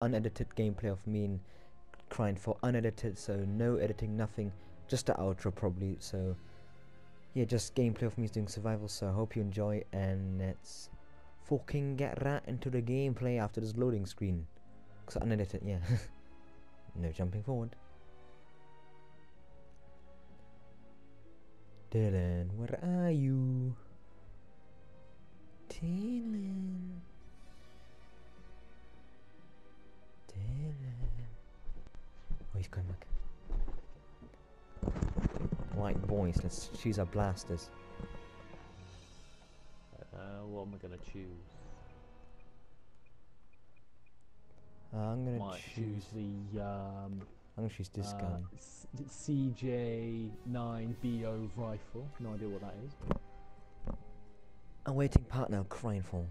unedited gameplay of me and crying for unedited, so no editing, nothing, just the outro probably. So yeah, just gameplay of me doing survival. So I hope you enjoy, and let's fucking get right into the gameplay after this loading screen. Cause unedited, yeah. no jumping forward. Dylan, where are you? Dylan. Oh, he's coming back. Right, boys, let's choose our blasters. Uh, what am I gonna choose? Uh, I'm gonna Might choose. choose the um, I'm gonna choose this uh, gun. CJ9BO rifle. No idea what that is. Awaiting partner crying for.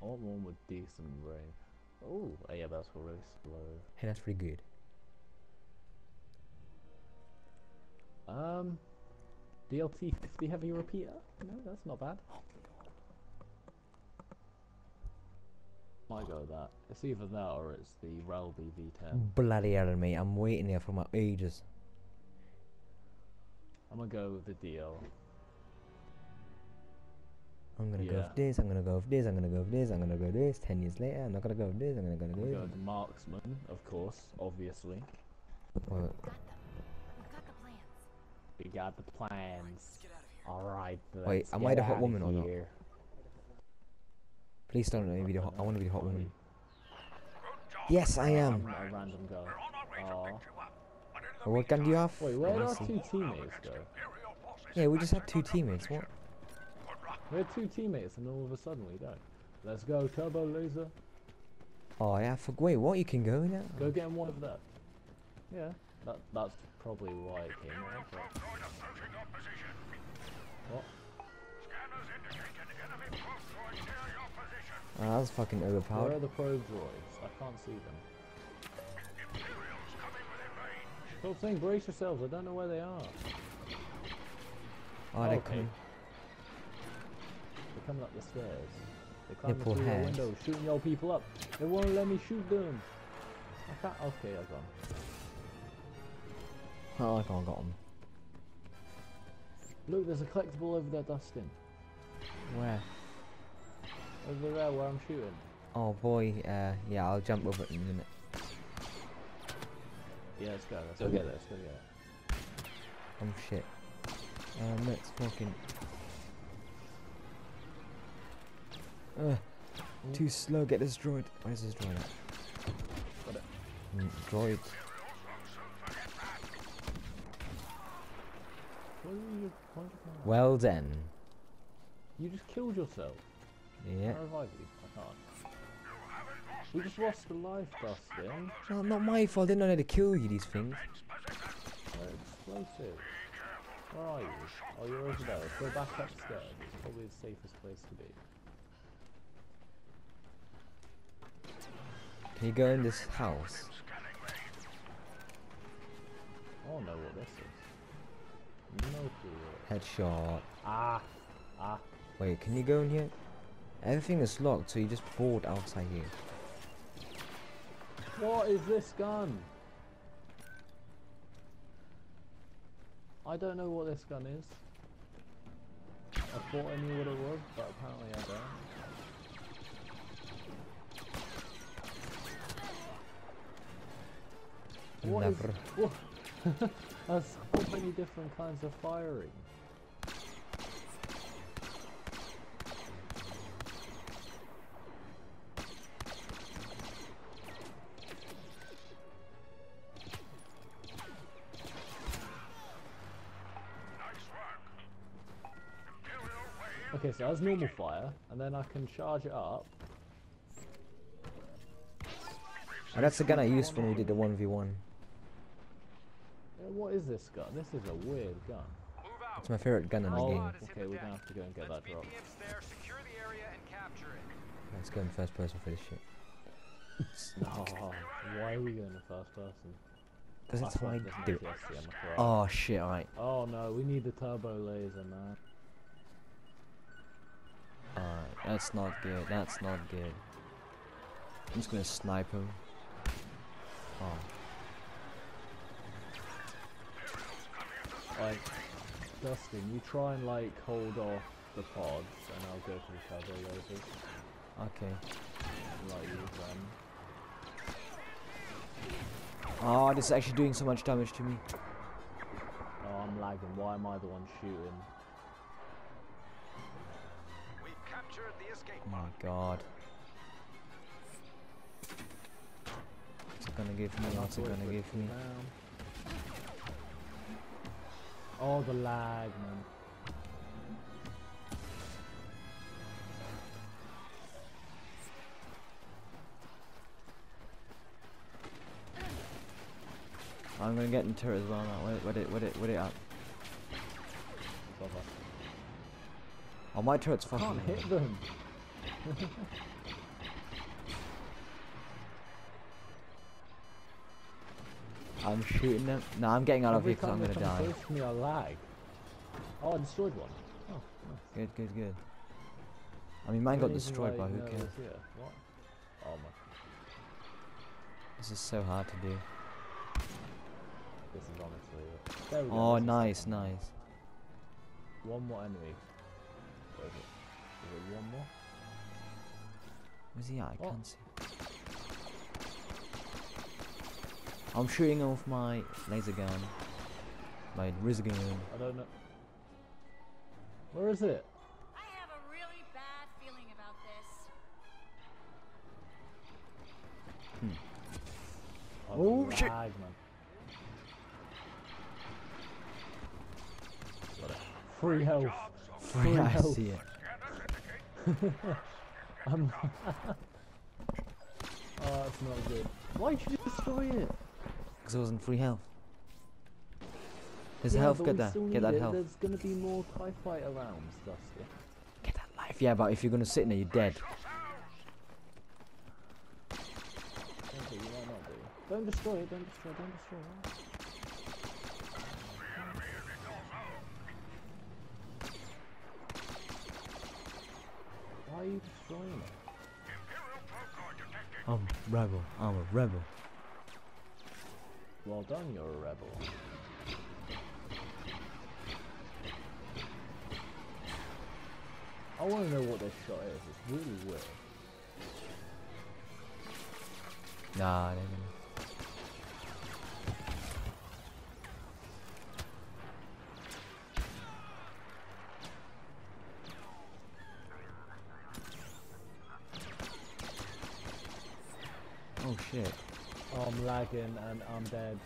I want one with decent range. Oh, yeah, that's really slow. Hey, that's pretty good. Um, DLT 50 heavy repeater? No, that's not bad. Might go with that. It's either that or it's the Relby V10. Bloody hell, mate! I'm waiting here for my ages. I'm gonna go with the DL. I'm gonna go Yeah. with this. I'm gonna go with this. I'm gonna go with this. I'm gonna go with this. Ten years later, I'm not gonna go with this. I'm gonna go I'm with gonna go this. the Marksman, of course, obviously. Well, We've got the plans. We got the plans. Alright, Wait, let's am I the hot outta woman or not? here. please don't let me be the hot. I want to be the hot woman. Yes, I am. A random guy. We're on our way to Aw. pick you up. But in the Oh, what gun do you have? Wait, where Let did our two teammates go? Yeah, we just had two teammates. What? Good luck. We had two teammates and all of a sudden we don't. Let's go, Turbo Laser. Oh yeah, for wait, what? You can go now? Go get him one of that. Yeah, that that's probably why it came out. But Droid approaching your position. what? Scanners indicate an enemy probe droid near your position. Ah, that's fucking overpowered. Where are the probe droids? I can't see them. Imperials coming within range. Stop saying brace yourselves. I don't know where they are. Oh, they're okay. coming. They're coming up the stairs. They're climbing Nipple through the hairs. window, shooting your people up. They won't let me shoot them. I can't. Okay, I got 'em. Oh, I can't got him. Look, there's a collectible over there, Dustin. Where? Over there where I'm shooting. Oh boy, uh, yeah, I'll jump over it in a minute. Yeah, let's go. Let's go get it. Let's go get it. Oh shit. Um, let's fucking. Uh, too slow. Get this droid. Where's this droid at? Got it. Mm, droid. You? What are you doing? Well then. You just killed yourself. Yeah. I revive you? I can't. We just lost a life, Dustin. No, not my fault. I didn't know how to kill you. These things. They're explosive. Where are you? Oh, you're over there. Go back upstairs. It's probably the safest place to be. Can you go in this house? I don't know what this is. No clue. Headshot. Ah! Ah! Wait, can you go in here? Everything is locked, so you just board outside here. What is this gun? I don't know what this gun is. I thought I knew what it was, but apparently I don't. What is- Never. what? There's so many different kinds of firing. Nice work. Imperial wave. Okay, so that's normal fire, and then I can charge it up. And that's the gun I used when we did the 1v1. What is this gun? This is a weird gun. It's my favorite gun in the Oh, game. okay, we're gonna have to go and get that drop. There. The area and it. Let's go in first person for this shit. Oh, why are we going to first person? Because that's how I there's no do it. PSC on the front. Oh shit, alright. Oh no, we need the turbo laser, man. Alright, that's not good. That's not good. I'm just gonna snipe him. Oh. Like, Dustin, you try and like hold off the pods, and I'll go for the shadow lasers. Okay. and, Like use them. Oh, this is actually doing so much damage to me. Oh, I'm lagging. Why am I the one shooting? We've captured the escape Oh my god. What's it gonna give me? I'm What's it gonna give me? down. Oh, the lag, man. I'm gonna get into it as well now. Wait, wait it, wait it, wait it up. Oh, my turret's fucking. Can't hit them. I'm shooting them. No, I'm getting out of here because I'm gonna die. me, lag. Oh, I destroyed one. Oh, nice. Good, good, good. I mean, mine got destroyed, but who cares? Oh my. This is so hard to do. This is honestly. it. There we go. Oh, nice, nice. One more enemy. Where is it? Is it one more? Where's he at? I Oh. can't see. I'm shooting off my laser gun. My Riz gun. I don't know. Where is it? I have a really bad feeling about this. Hmm. Oh, Oh, shit. lag, man. Free health. Free Yeah, I see it. I'm. oh, that's not good. Why'd you destroy it? Because it wasn't free health. There's Yeah, health, get that. Get that it. health. There's gonna be more TIE fighter rounds, Dusty. Get that life. Yeah, but if you're gonna sit in there, you're dead. Okay, you might not be. Don't destroy it, don't destroy it, don't destroy it. Why are you destroying it? Imperial probe detected. I'm rebel. I'm a rebel. Well done, you're a rebel. I want to know what this shot is. It's really weird. Nah. Oh shit. Oh, I'm lagging and I'm dead.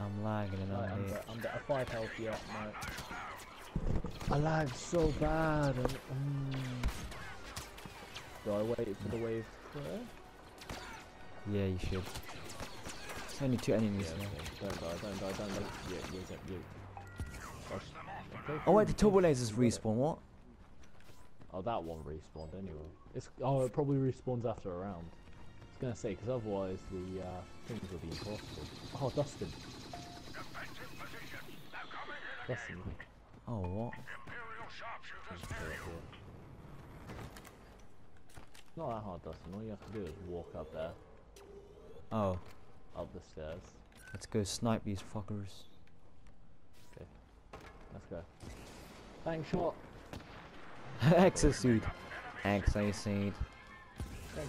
I'm lagging and I'm I'm, dead. I'm dead. Five health yet. No. I lagged so bad. And, mm. Do I wait for the wave clear? Yeah, you should. Only two enemies Yeah, now. okay. Don't die, don't die, don't die. Yeah, you. Oh, okay, Oh wait, the turbo lasers respawn. What? Oh, that one respawned anyway. It's oh, it probably respawns after a round. I was gonna say because otherwise the uh, things would be impossible. Oh, Dustin, Defensive position. Now coming in again. Dustin. Oh what? Imperial sharpshooters Let's near do it you. here. It's not that hard, Dustin. All you have to do is walk up there, Oh, up the stairs. let's go snipe these fuckers. Let's go. Thank shot. Exosuit. Exosuit.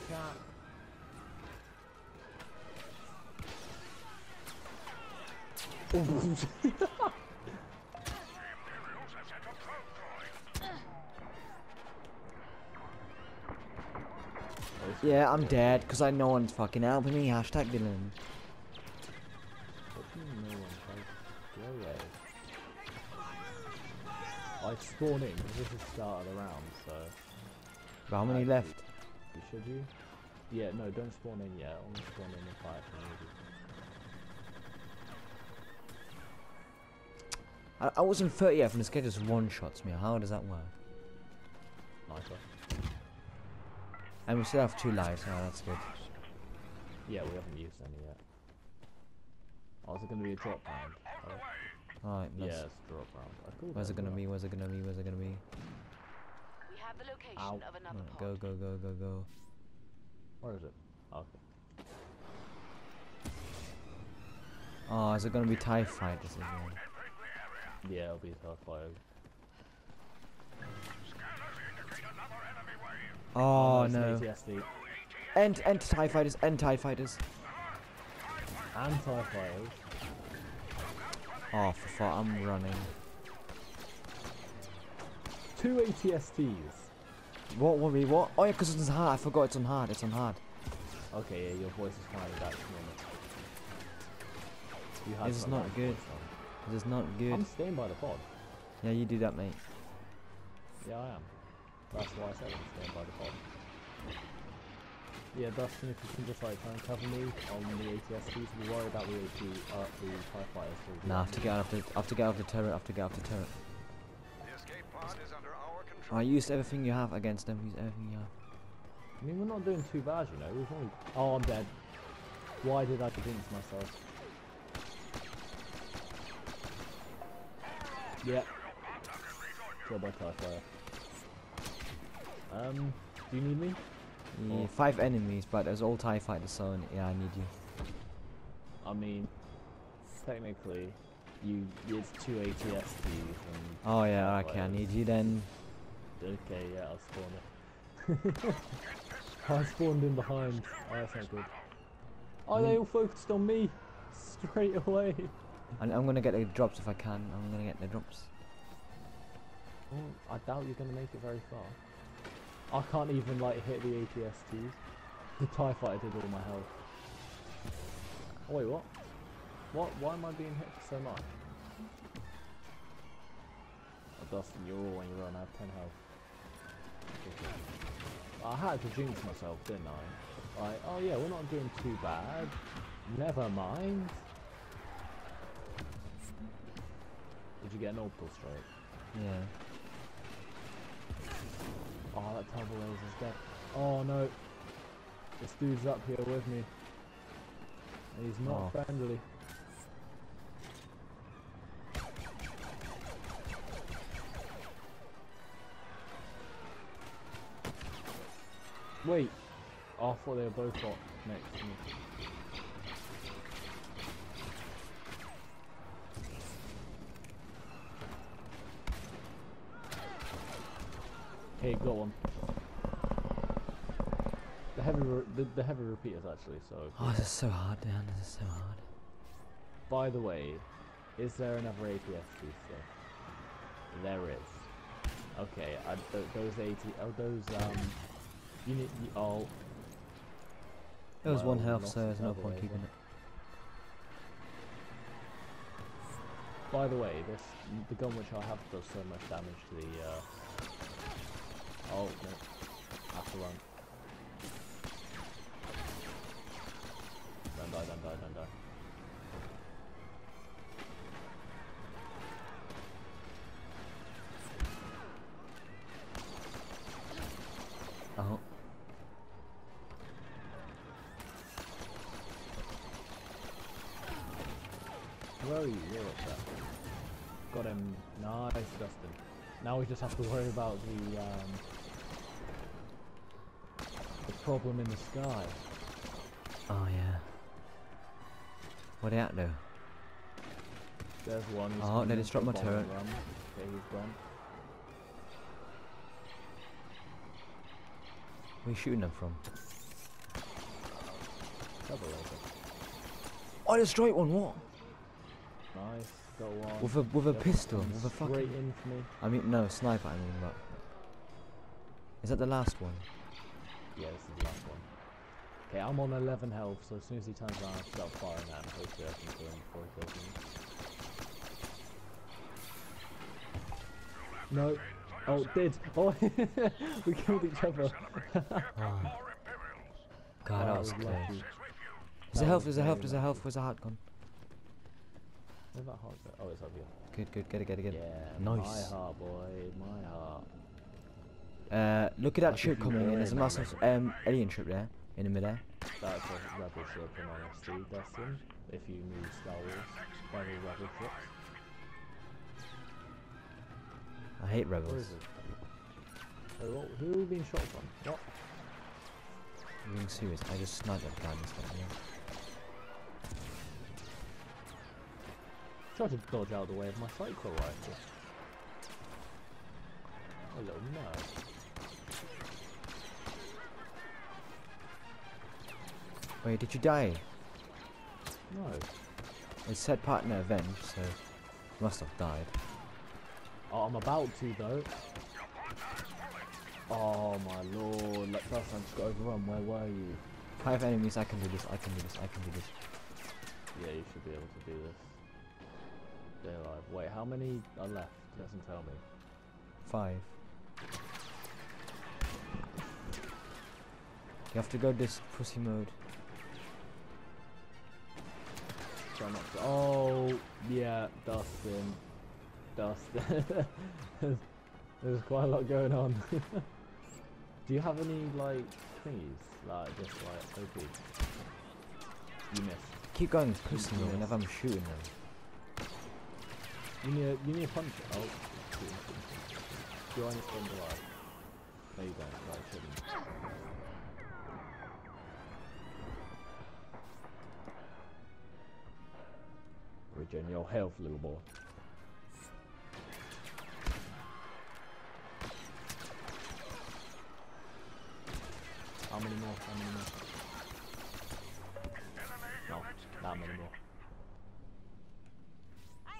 Shot. Yeah, I'm dead because I no one's fucking helping me. Hashtag Dylan. What do you mean no one tries to go away? I spawn in 'cause this is the start of the round, so how many left? should you? Yeah, no, don't spawn in yet. Only spawn in in five I, I was in 30th and this guy just one shots me. How does that work? Nicer. And we still have two lives. Oh, that's good. Yeah, we haven't used any yet. Oh, is it going to be a drop round? On the. Alright, Yeah, let's. it's a drop round. I thought Where's it gonna be? Where's it gonna be? Where's it gonna be? We have the location Ow. of another Alright, pod. go, go, go, go, go. Where is it? Okay. Oh, is it gonna be TIE fighters again? Yeah, it'll be a TIE fighters. Oh, oh an no. ATST. End, end TIE fighters, end TIE fighters. And TIE fighters. Oh, for fuck, I'm running. Two ATSTs. What, what, we, what? Oh yeah, because it's on hard. I forgot it's on hard. It's on hard. Okay, yeah, your voice is kind of that moment. This is not good. voice on. This is not good. I'm staying by the pod. Yeah, you do that, mate. Yeah, I am. That's why I said I'm staying by the pod. Yeah, Dustin, if you can just like try and cover me on the ATSTs, we worry about the AT, uh, the TIE fighters. so we Nah, I don't have to get out of the, I have to get out of the turret. I have to get out of the turret. The escape pod is under our control. Alright, use everything you have against them. Use everything you have. I mean, we're not doing too bad, you know. We've only. Oh, I'm dead. Why did I convince myself? Yeah. Killed by. Um, do you need me? Yeah, five enemies, but there's all TIE fighters, so yeah, I need you. I mean, technically, you it's two ATSTs and. Oh yeah, okay, I need you then. Okay, yeah, I'll spawn it. I spawned in behind. Oh, that's not good. Oh, they all focused on me straight away. And I'm gonna get the drops if I can. I'm gonna get the drops. I doubt you're gonna make it very far. I can't even like hit the ATSTs. The TIE fighter did all my health. Oh wait, what? What? Why am I being hit so much? Oh, Dustin, you're all on your own. I have 10 health. I had to jinx myself, didn't I? Oh yeah, we're not doing too bad. Never mind. Did you get an orbital strike? Yeah. Oh, that turbo laser's dead. Oh no. This dude's up here with me. And he's not Oh. friendly. Wait. Oh, I thought they were both got next to me. Hey, got one. The heavy, the, the heavy repeaters actually. So, Oh, this is so hard, man. This is so hard. by the way, is there another APSC still? There is. Okay, I, th- those eighty. oh those um, unit, y- oh. It was one health, so there's no point keeping it. By the way, this the gun which I have does so much damage to the. Uh... Oh no, I have to run. Don't die! Don't die! Don't die! Oh. Where are you? You're up there. Got him. Nice, Dustin. Now we just have to worry about the um, the problem in the sky. Oh yeah. What they at though? There's one. He's Oh, coming they in just dropped my bomb turret. Run. Okay, he's gone. Where you shooting them from? Double laser. Oh, I destroyed one. What? Nice. Got one. With a with a Got pistol. With a fucking. in for me. I mean, no sniper. I mean, but. Is that the last one? Yeah, this is the last one. Okay, I'm on 11 health, so as soon as he turns around, I'll start firing at him. Hopefully I can kill him before he kills me. No. Oh, did. Oh, we killed each other. Oh, God, that oh, was close. Is That there health? was Is there health? very Is there health? Where's the hard gun? Where's that heart go? Oh, it's over here. Good, good. Get it, get it, get it. Yeah, Nice. my heart, boy, my heart. Uh, look at that Like ship coming in. There's a massive um alien ship there in the midair. That's a rebel ship in honesty, Dustin. If you knew Star Wars, by the rebel ships. I hate rebels. is it? Oh, what, who are we being shot from? What? I'm being serious. I just sniped that guy instead. Yeah. Try to dodge out of the way of my cycler rifle. A little nerd. Wait, did you die? No. It said partner event, so must have died. Oh, I'm about to though. Oh my lord, like first time just got overrun, where were you? Five enemies. I can do this. I can do this. I can do this. Yeah, you should be able to do this. Stay alive. Wait, how many are left? It doesn't tell me. Five. You have to go this pussy mode. Try not to. Oh, yeah, Dustin. Dustin. there's, there's quite a lot going on. Do you have any, like, thingies? Like, just like, OP? You missed. Keep going pushing mode whenever I'm shooting them. You need a, you need a punch. Oh, shoot him, shoot him. Do I need to spend alive? No, you don't. Right, shouldn't. Regen your health, little boy. How many more? How many more? No, not many more.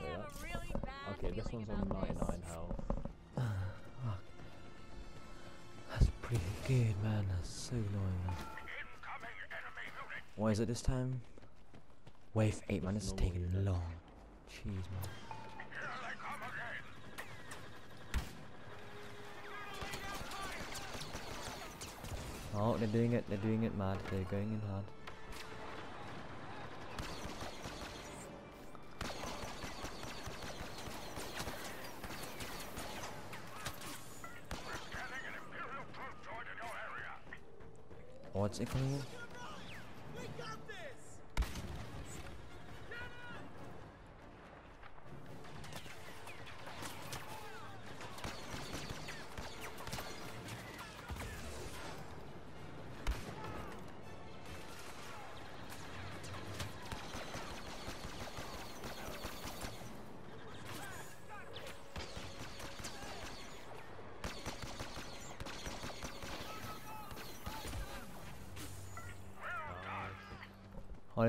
Yeah. really Okay, this one's on about 99 this. health. That's pretty good, man. That's so annoying. Man. Incoming enemy unit. Why is it this time? Wave 8, man. This is taking long. Jeez, man. Here they come again. Oh, they're doing it. They're doing it mad. They're going in hard. Scanning an Imperial troop droid in your area. What's it coming in?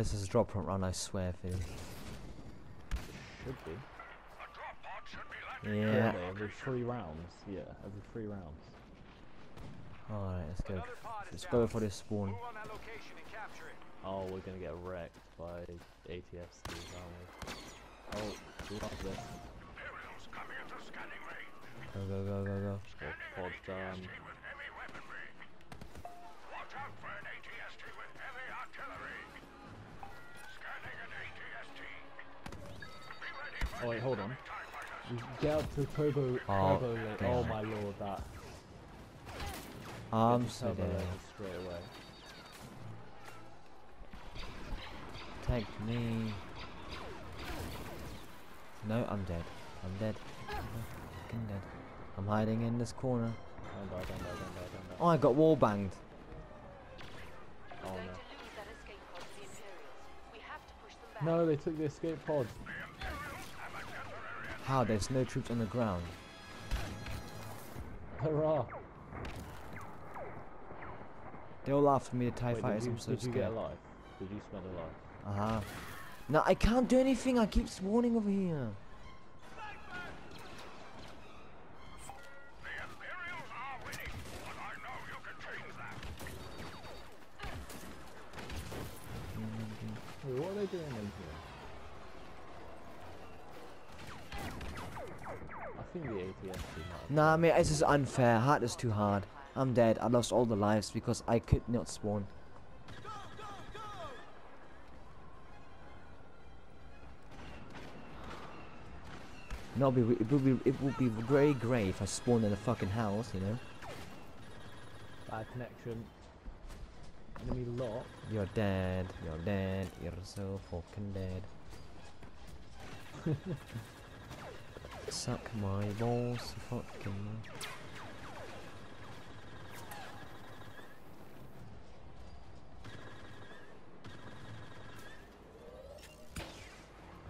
Oh, this is a drop front run, I swear, Phil. Should be. A drop pod should be landing. Yeah. Every three rounds. Yeah, every three rounds. Alright, let's go. Let's go for this spawn. Oh, we're gonna get wrecked by ATSTs, aren't we? Oh, we love this. Imperials coming into scanning range. Go, go, go, go, go. Oh, pod's done. Oh wait, hold on. TIE fighters. We Get up to turbo, Oh, turbo lane. Oh my lord, that. I'm Get so turbo dead. straight away. Take me. No, I'm dead. I'm dead. I'm fucking dead. I'm hiding in this corner. Don't die, don't die, don't die, don't die. Oh, I got wall banged. Oh no. to lose that escape pod to the Imperials. We have to push them back. No, they took the escape pod. How? There's no troops on the ground. Hurrah! They all after me, the TIE Wait, fighters. did you, I'm so did you scared. get alive? Did you spend alive? Uh huh. No, I can't do anything. I keep spawning over here. Nah, mate, this is unfair. Hard is too hard. I'm dead. I lost all the lives because I could not spawn. No, be, it would be it would be very great if I spawned in a fucking house, you know. bad connection. Enemy lot. You're dead. You're dead. You're so fucking dead. Suck my balls fucking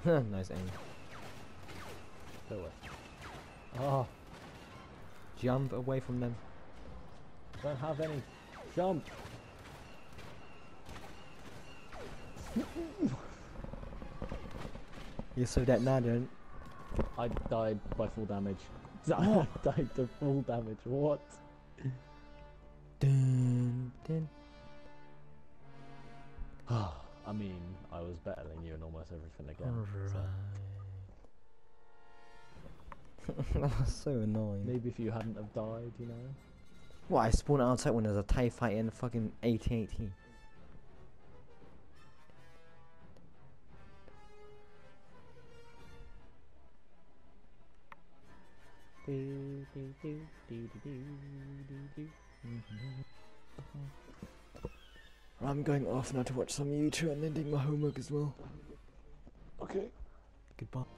nice aim. Lower. Oh. Jump away from them. Don't have any. Jump. You're so dead now, dude. I died by full damage. I died to full damage. What? Dun, dun. I mean, I was better than you in almost everything again. so that was so annoying. maybe if you hadn't have died, you know. What, I spawned outside when there's a TIE fighter in fucking 1818. Mm-hmm. I'm going off now to watch some YouTube and then doing my homework as well. Okay. Goodbye.